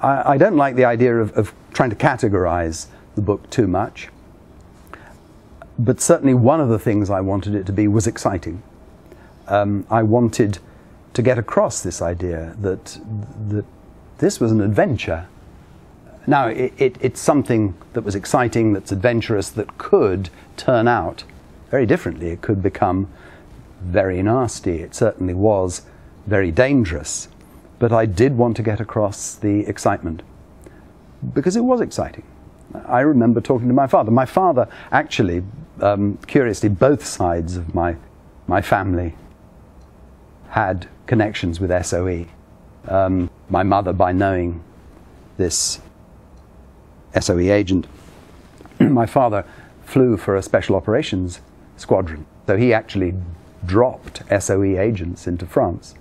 I, I don't like the idea of, of trying to categorize the book too much. But certainly, one of the things I wanted it to be was exciting. Um, I wanted to get across this idea that, that this was an adventure. Now, it, it, it's something that was exciting, that's adventurous, that could turn out very differently. It could become very nasty. It certainly was very dangerous. But I did want to get across the excitement because it was exciting. I remember talking to my father. My father, actually, um, curiously, both sides of my, my family had connections with SOE. Um, my mother, by knowing this SOE agent, my father flew for a special operations squadron. So he actually dropped SOE agents into France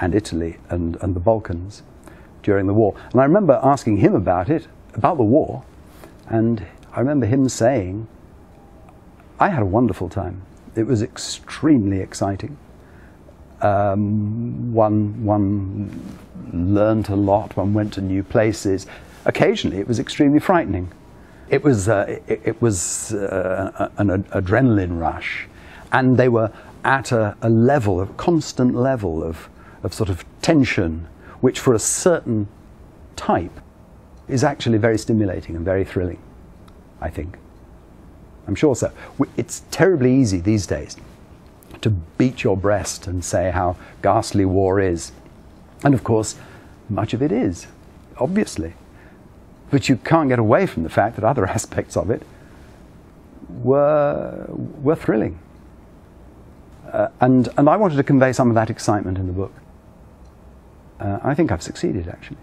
and Italy and, and the Balkans during the war. And I remember asking him about it, about the war, and I remember him saying, I had a wonderful time. It was extremely exciting. Um, one, one learned a lot, one went to new places. Occasionally, it was extremely frightening. It was, uh, it, it, was uh, an adrenaline rush, and they were at a, a level, a constant level of, of sort of tension, which for a certain type is actually very stimulating and very thrilling, I think. I'm sure so. It's terribly easy these days to beat your breast and say how ghastly war is. And of course, much of it is, obviously. But you can't get away from the fact that other aspects of it were, were thrilling. Uh, and, and I wanted to convey some of that excitement in the book. Uh, I think I've succeeded, actually.